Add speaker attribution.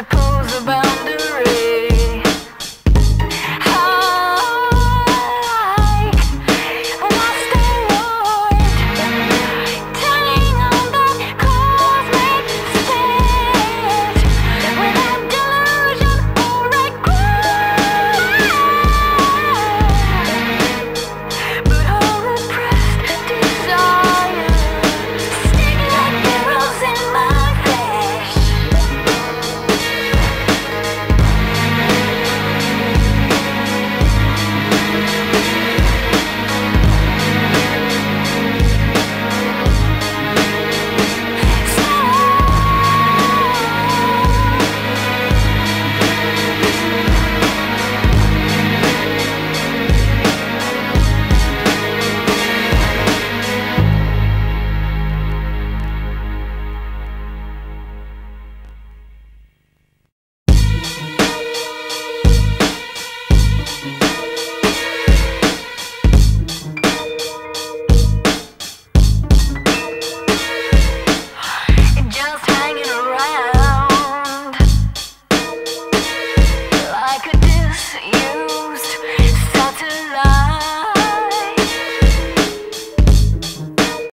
Speaker 1: supposed